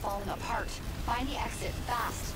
falling apart. Find the exit, fast.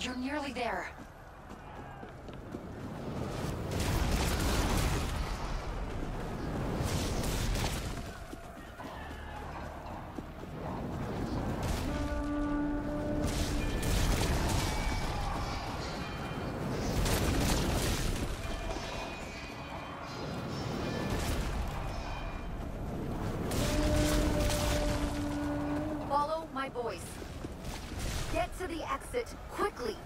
You're nearly there. Follow my voice. To the exit, quickly!